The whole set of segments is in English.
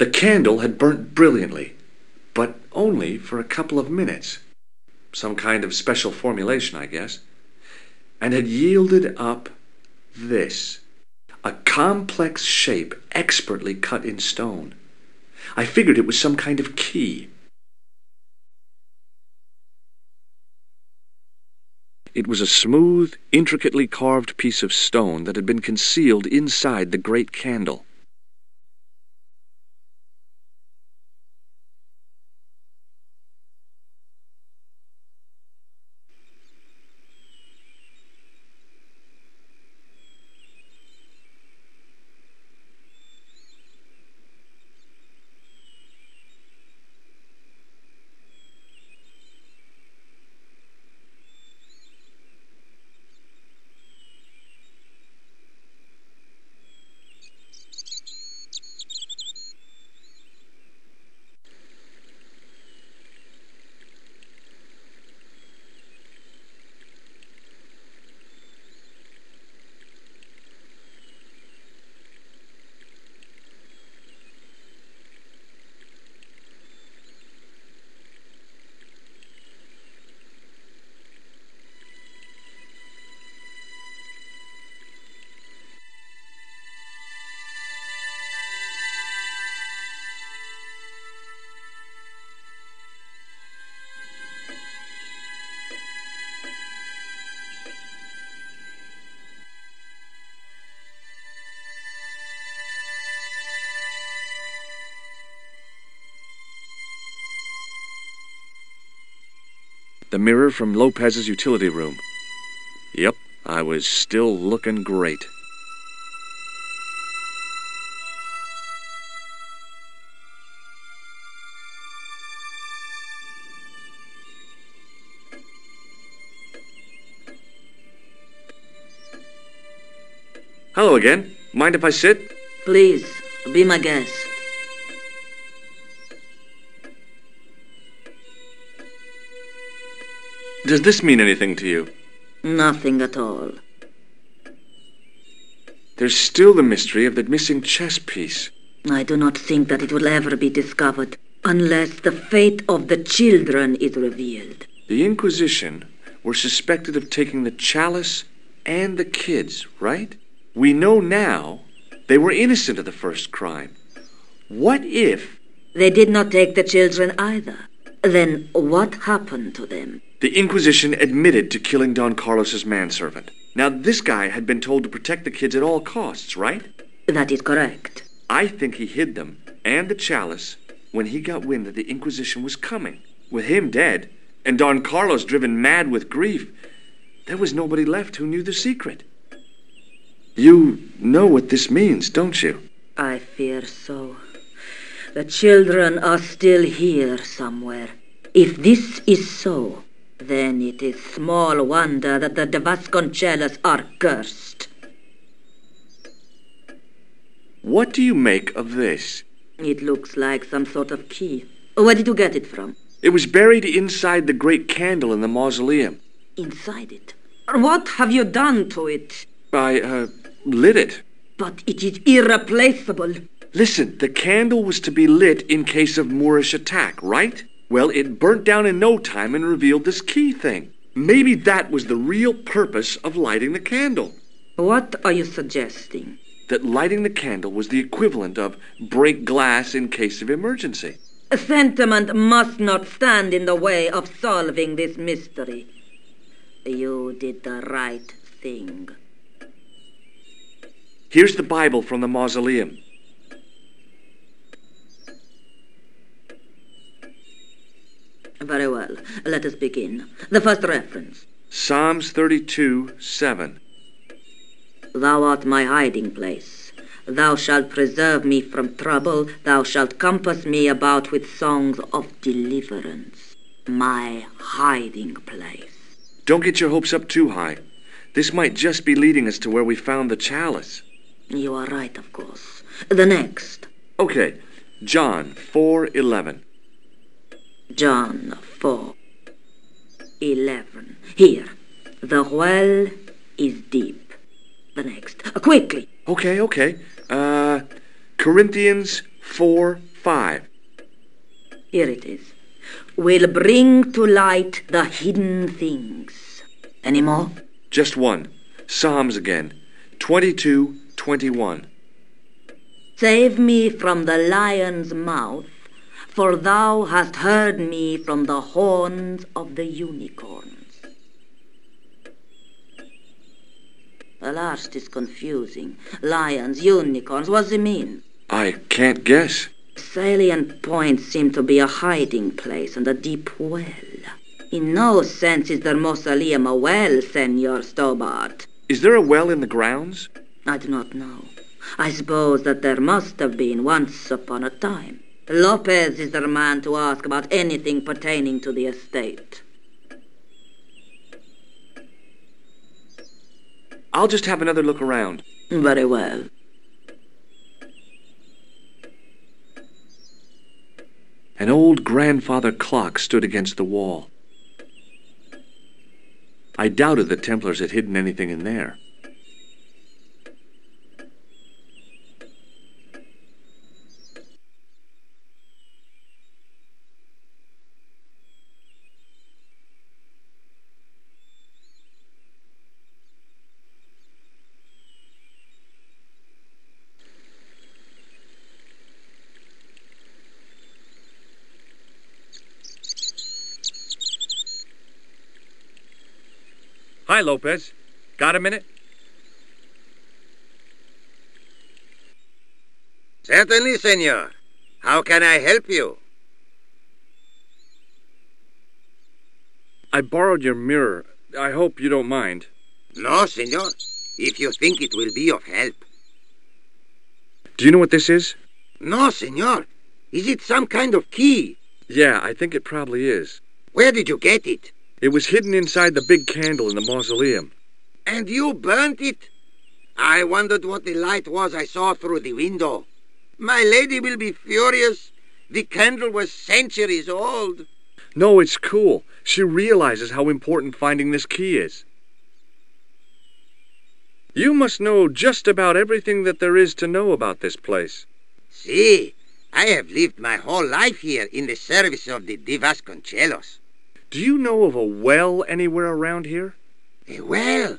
The candle had burnt brilliantly, but only for a couple of minutes. Some kind of special formulation, I guess. And had yielded up this a complex shape expertly cut in stone. I figured it was some kind of key. It was a smooth, intricately carved piece of stone that had been concealed inside the great candle. The mirror from Lopez's utility room. Yep, I was still looking great. Hello again. Mind if I sit? Please, be my guest. Does this mean anything to you? Nothing at all. There's still the mystery of that missing chess piece. I do not think that it will ever be discovered unless the fate of the children is revealed. The Inquisition were suspected of taking the chalice and the kids, right? We know now they were innocent of the first crime. What if They did not take the children either. Then what happened to them? the Inquisition admitted to killing Don Carlos's manservant? Now, this guy had been told to protect the kids at all costs, right? That is correct. I think he hid them and the chalice when he got wind that the Inquisition was coming. With him dead and Don Carlos driven mad with grief, there was nobody left who knew the secret. You know what this means, don't you? I fear so. The children are still here somewhere. If this is so, then it is small wonder that the De Vasconcelos are cursed. What do you make of this? It looks like some sort of key. Where did you get it from? It was buried inside the great candle in the mausoleum. Inside it. What have you done to it? I, uh, lit it. But it is irreplaceable. Listen, the candle was to be lit in case of Moorish attack, right? Well, it burnt down in no time and revealed this key thing. Maybe that was the real purpose of lighting the candle. What are you suggesting? That lighting the candle was the equivalent of break glass in case of emergency. A Sentiment must not stand in the way of solving this mystery. You did the right thing. Here's the Bible from the mausoleum. Very well. Let us begin. The first reference. Psalms 32 7. Thou art my hiding place. Thou shalt preserve me from trouble. Thou shalt compass me about with songs of deliverance. My hiding place. Don't get your hopes up too high. This might just be leading us to where we found the chalice. You are right, of course. The next. Okay, John 4:11. John 4 11. Here. The well is deep. The next. Uh, quickly. Okay, okay. Uh Corinthians 4 five. Here it is. Will bring to light the hidden things. Any more? Just one. Psalms again. 22, 21. Save me from the lion's mouth, for thou hast heard me from the horns of the unicorns. The last is confusing. Lions, unicorns, what does it mean? I can't guess. Salient points seem to be a hiding place and a deep well. In no sense is their mausoleum a well, Senor Stobbart. Is there a well in the grounds? I do not know. I suppose that there must have been once upon a time. Lopez is the man to ask about anything pertaining to the estate. I'll just have another look around. Very well. An old grandfather clock stood against the wall. I doubted the Templars had hidden anything in there. Hi, Lopez. Got a minute? Certainly, senor. How can I help you? I borrowed your mirror. I hope you don't mind. No, senor. If you think it will be of help. Do you know what this is? No, senor. Is it some kind of key? Yeah, I think it probably is. Where did you get it? It was hidden inside the big candle in the mausoleum. And you burnt it? I wondered what the light was I saw through the window. My lady will be furious. The candle was centuries old. No, it's cool. She realizes how important finding this key is. You must know just about everything that there is to know about this place. See, I have lived my whole life here in the service of the De Vasconcelos. Do you know of a well anywhere around here? A well?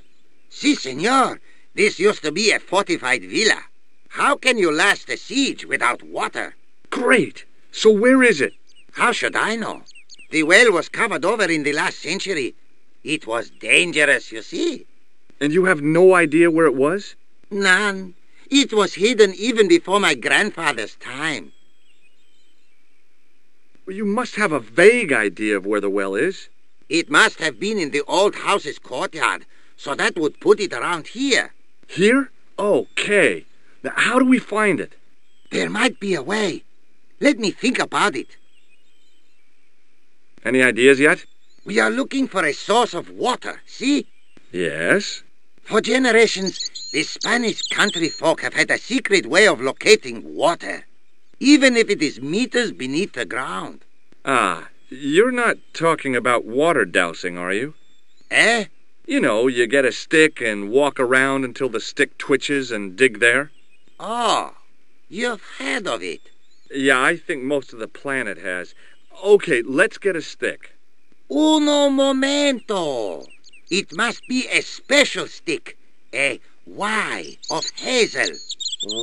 Si, senor. This used to be a fortified villa. How can you last a siege without water? Great! So where is it? How should I know? The well was covered over in the last century. It was dangerous, you see. And you have no idea where it was? None. It was hidden even before my grandfather's time. Well, you must have a vague idea of where the well is. It must have been in the old house's courtyard, so that would put it around here. Here? Okay. Now, how do we find it? There might be a way. Let me think about it. Any ideas yet? We are looking for a source of water, see? Yes. For generations, the Spanish country folk have had a secret way of locating water, even if it is meters beneath the ground. Ah, you're not talking about water dowsing, are you? Eh? You know, you get a stick and walk around until the stick twitches and dig there. Oh, you've heard of it. Yeah, I think most of the planet has. Okay, let's get a stick. Uno momento. It must be a special stick, a Y of hazel.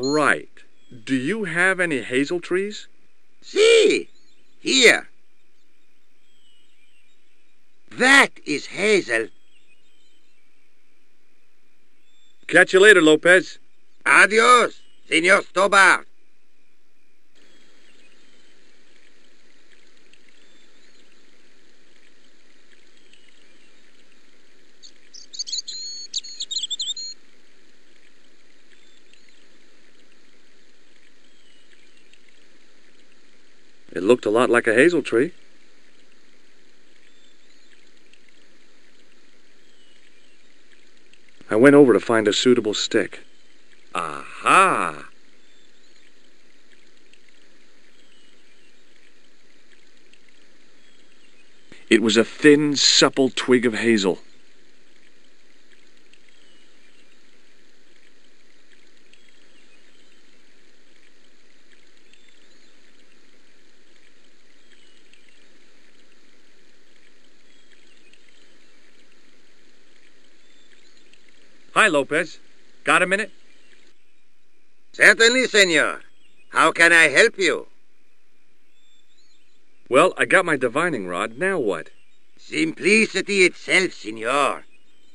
Right. Do you have any hazel trees? See, here. That is hazel. Catch you later, Lopez. Adios, Senor Stobbart. It looked a lot like a hazel tree. I went over to find a suitable stick. Aha! It was a thin, supple twig of hazel. Lopez. Got a minute? Certainly, senor. How can I help you? Well, I got my divining rod. Now what? Simplicity itself, senor.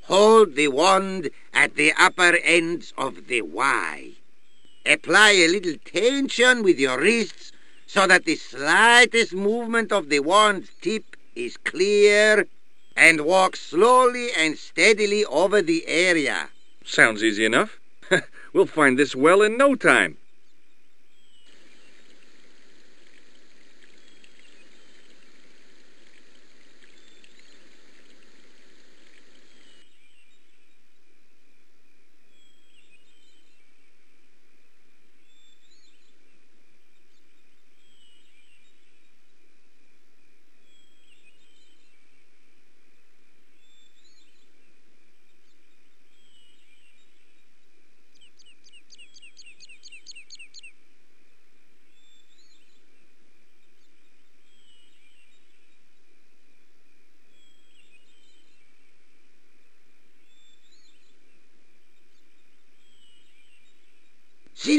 Hold the wand at the upper ends of the Y. Apply a little tension with your wrists so that the slightest movement of the wand's tip is clear and walk slowly and steadily over the area. Sounds easy enough. we'll find this well in no time.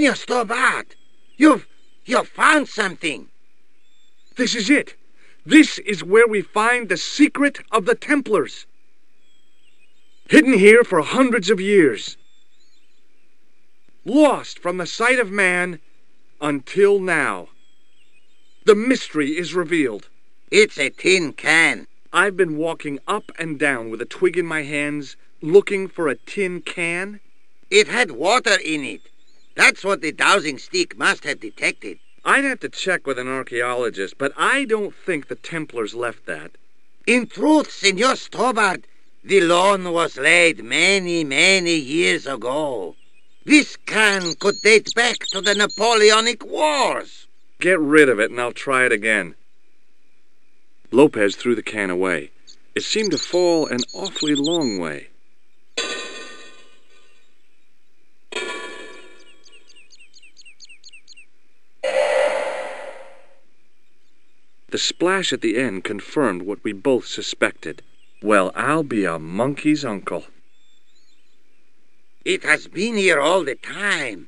Senor Stobbart, you've you've found something. This is it. This is where we find the secret of the Templars. Hidden here for hundreds of years. Lost from the sight of man until now. The mystery is revealed. It's a tin can. I've been walking up and down with a twig in my hands, looking for a tin can. It had water in it. That's what the dowsing stick must have detected. I'd have to check with an archaeologist, but I don't think the Templars left that. In truth, Senor Stobbart, the loan was laid many, many years ago. This can could date back to the Napoleonic Wars. Get rid of it and I'll try it again. Lopez threw the can away. It seemed to fall an awfully long way. The splash at the end confirmed what we both suspected. Well, I'll be a monkey's uncle. It has been here all the time.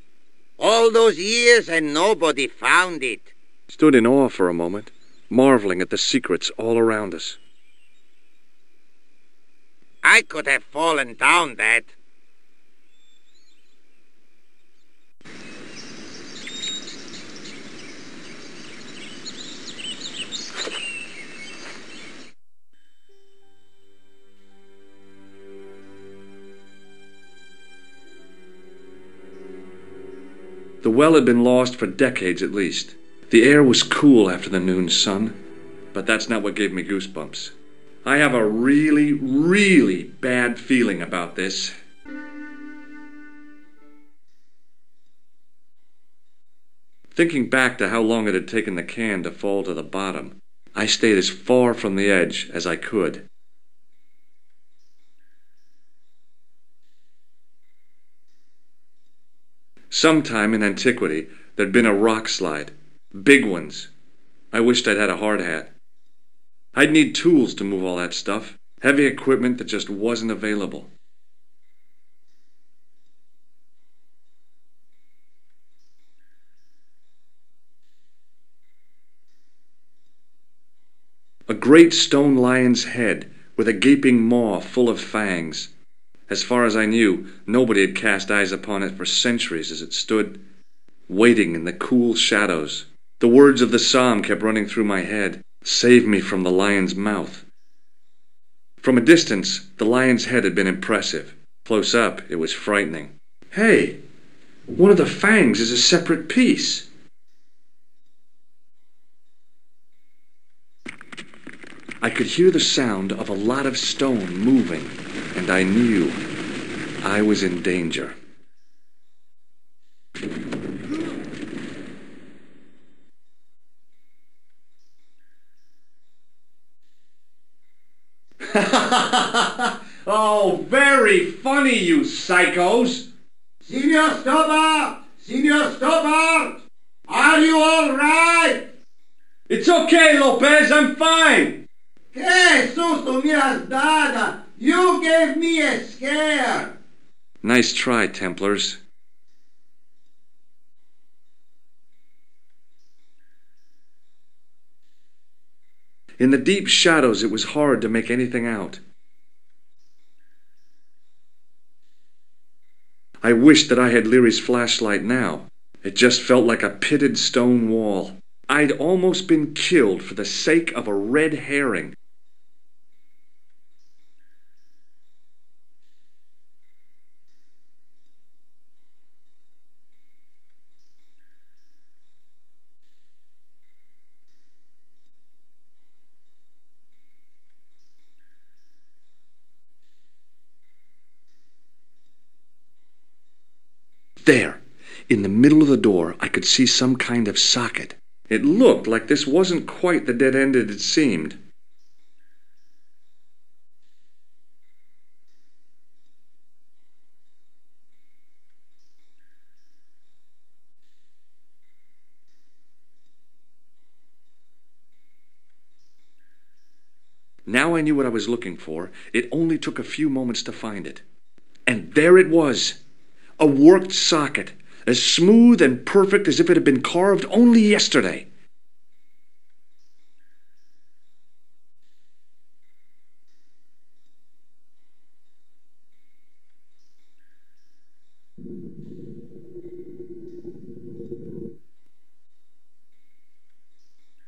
All those years and nobody found it. Stood in awe for a moment, marveling at the secrets all around us. I could have fallen down that. The well had been lost for decades at least. The air was cool after the noon sun, but that's not what gave me goosebumps. I have a really, really bad feeling about this. Thinking back to how long it had taken the can to fall to the bottom, I stayed as far from the edge as I could. Sometime in antiquity, there'd been a rock slide. Big ones. I wished I'd had a hard hat. I'd need tools to move all that stuff. Heavy equipment that just wasn't available. A great stone lion's head with a gaping maw full of fangs. As far as I knew, nobody had cast eyes upon it for centuries as it stood, waiting in the cool shadows. The words of the psalm kept running through my head Save me from the lion's mouth. From a distance, the lion's head had been impressive. Close up, it was frightening. Hey, one of the fangs is a separate piece. I could hear the sound of a lot of stone moving, and I knew I was in danger. oh, very funny, you psychos! Senor Stobbart! Senor Stobbart! Are you all right? It's okay, Lopez, I'm fine! Que susto me has! You gave me a scare! Nice try, Templars. In the deep shadows, it was hard to make anything out. I wished that I had Leary's flashlight now. It just felt like a pitted stone wall. I'd almost been killed for the sake of a red herring. There, in the middle of the door, I could see some kind of socket. It looked like this wasn't quite the dead end it seemed. Now I knew what I was looking for. It only took a few moments to find it. And there it was a worked socket, as smooth and perfect as if it had been carved only yesterday.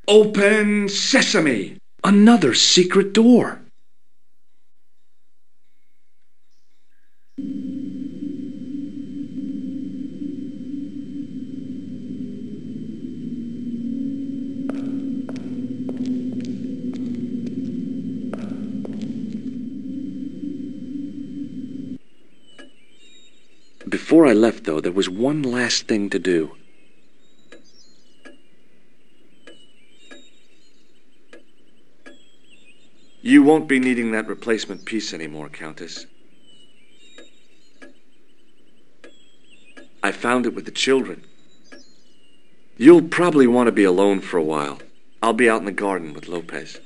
Open sesame! Another secret door. Before I left, though, there was one last thing to do. You won't be needing that replacement piece anymore, Countess. I found it with the children. You'll probably want to be alone for a while. I'll be out in the garden with Lopez.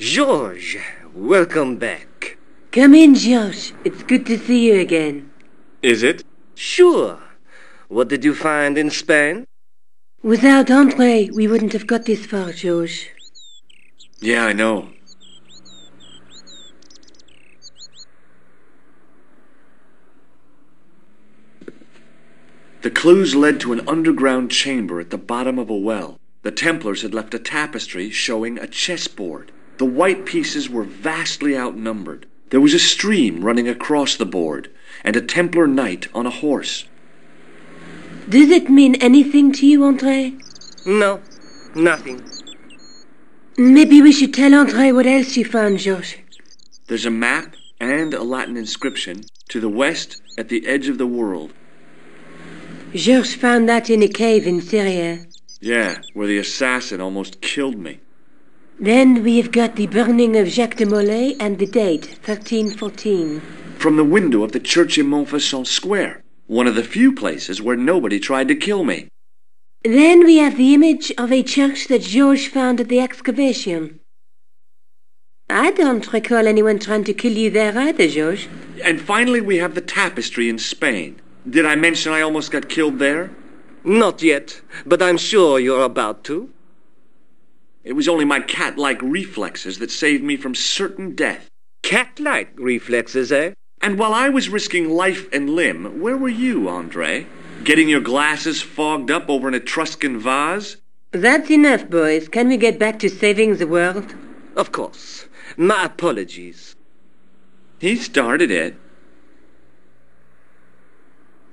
George, welcome back. Come in, George. It's good to see you again. Is it? Sure. What did you find in Spain? Without Andre, we wouldn't have got this far, George. Yeah, I know. The clues led to an underground chamber at the bottom of a well. The Templars had left a tapestry showing a chessboard. The white pieces were vastly outnumbered. There was a stream running across the board, and a Templar knight on a horse. Does it mean anything to you, Andre? No, nothing. Maybe we should tell Andre what else you found, George. There's a map and a Latin inscription to the west at the edge of the world. George found that in a cave in Syria. Yeah, where the assassin almost killed me. Then we have got the burning of Jacques de Molay and the date, 1314. From the window of the church in Montfaucon Square, one of the few places where nobody tried to kill me. Then we have the image of a church that George found at the excavation. I don't recall anyone trying to kill you there either, George. And finally, we have the tapestry in Spain. Did I mention I almost got killed there? Not yet, but I'm sure you're about to. It was only my cat like reflexes that saved me from certain death. Cat like reflexes, eh? And while I was risking life and limb, where were you, Andre? Getting your glasses fogged up over an Etruscan vase? That's enough, boys. Can we get back to saving the world? Of course. My apologies. He started it.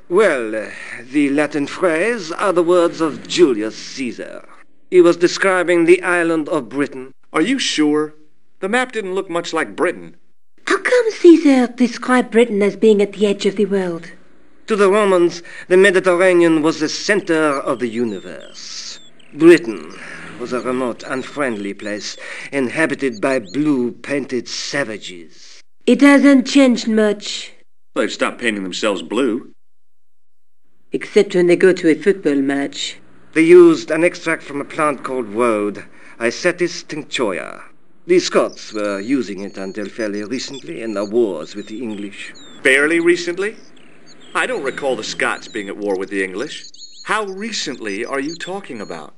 Well, uh, the Latin phrase are the words of Julius Caesar. He was describing the island of Britain. Are you sure? The map didn't look much like Britain. How come Caesar described Britain as being at the edge of the world? To the Romans, the Mediterranean was the center of the universe. Britain was a remote, unfriendly place, inhabited by blue-painted savages. It hasn't changed much. They've stopped painting themselves blue. Except when they go to a football match. They used an extract from a plant called woad, Isatis tinctoria. The Scots were using it until fairly recently in their wars with the English. Fairly recently? I don't recall the Scots being at war with the English. How recently are you talking about?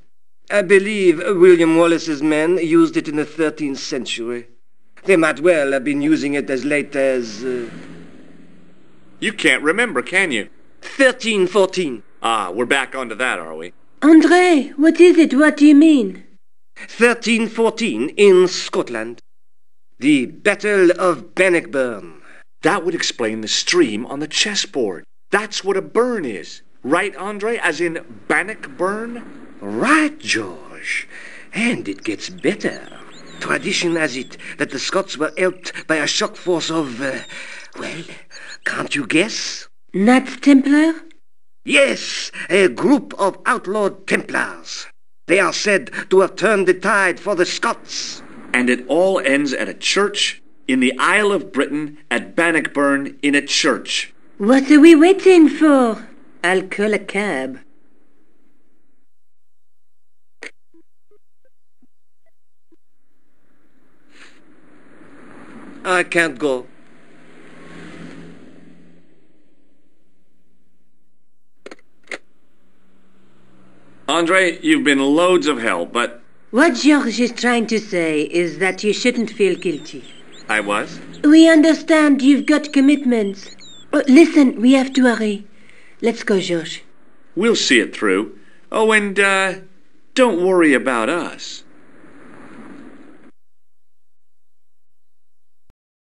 I believe William Wallace's men used it in the 13th century. They might well have been using it as late as uh, You can't remember, can you? 1314. Ah, we're back onto that, are we? Andre, what is it? What do you mean? 1314 in Scotland. The Battle of Bannockburn. That would explain the stream on the chessboard. That's what a burn is. Right, Andre? As in Bannockburn? Right, George. And it gets better. Tradition has it that the Scots were helped by a shock force of, uh, well, can't you guess? Knights Templar? Yes, a group of outlawed Templars. They are said to have turned the tide for the Scots. And it all ends at a church in the Isle of Britain at Bannockburn in a church. What are we waiting for? I'll call a cab. I can't go. Andre, you've been loads of help, but What Georges is trying to say is that you shouldn't feel guilty. I was. We understand you've got commitments. Oh, listen, we have to hurry. Let's go, Georges. We'll see it through. Oh, and, uh, don't worry about us.